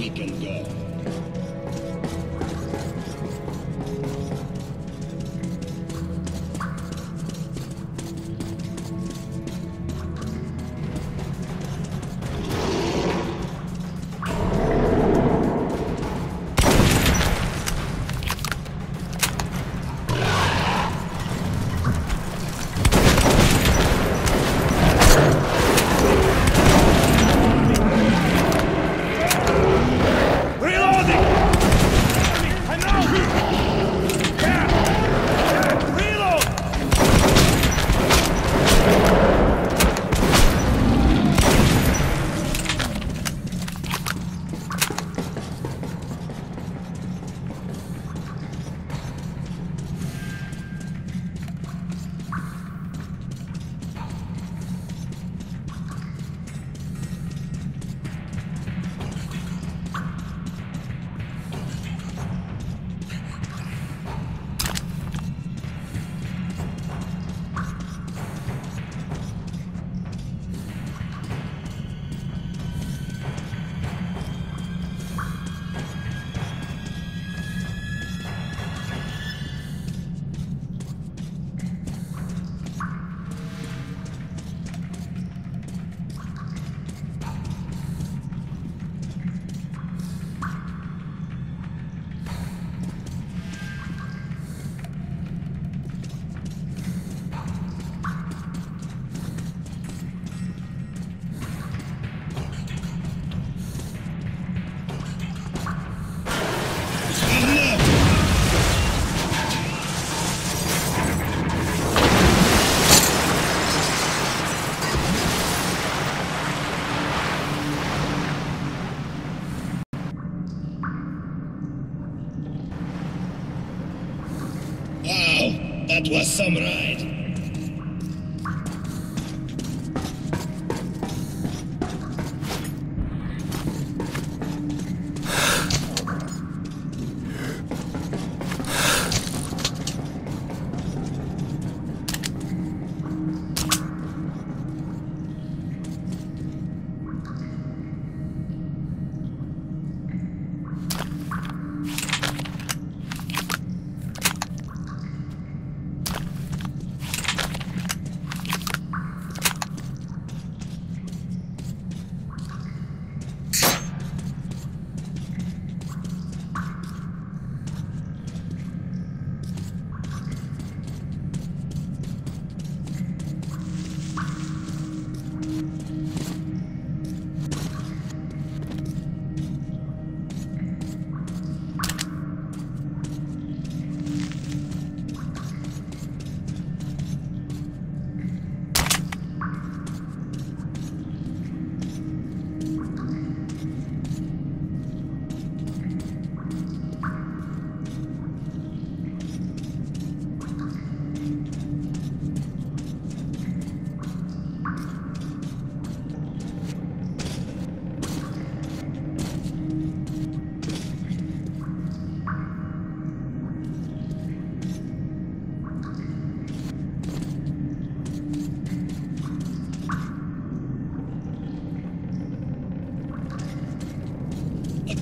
We can go. was some ride.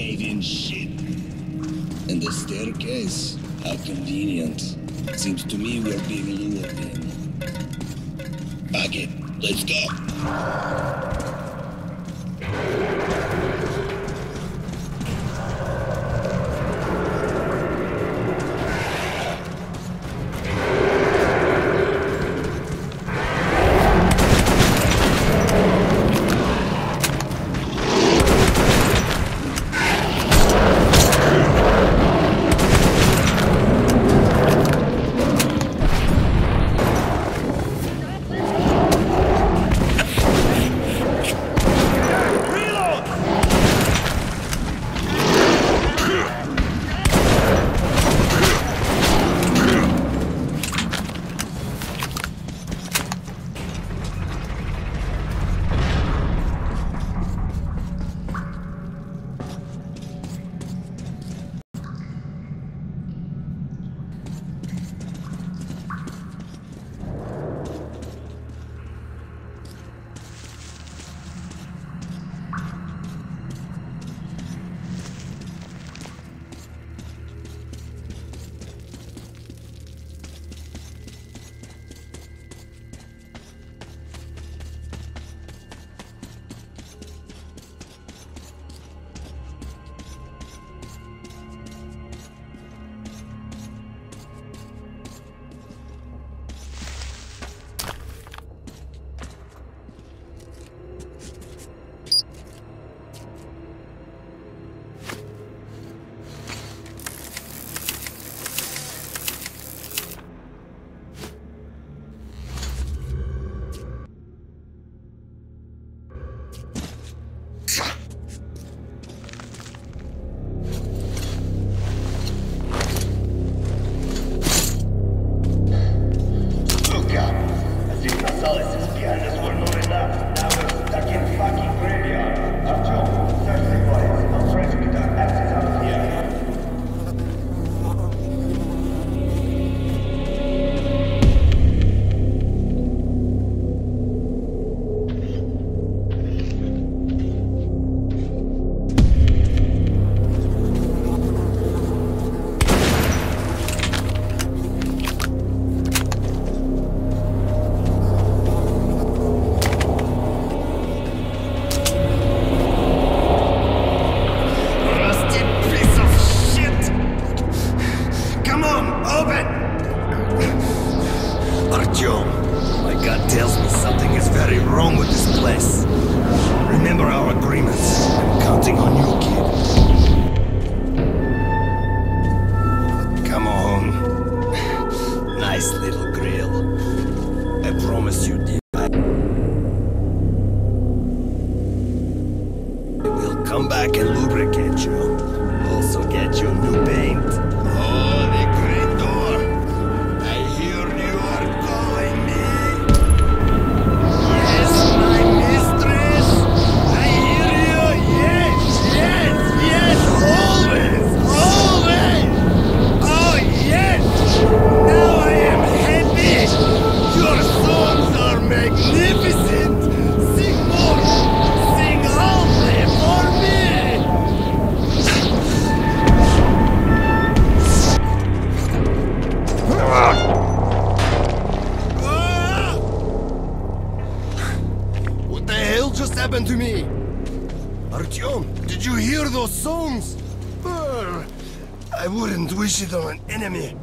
In shit. And the staircase? How convenient. Seems to me we're being lured in. Fuck it. Let's go. nice little grill. I promise you, dear. I will come back and lubricate. Songs, I wouldn't wish it on an enemy.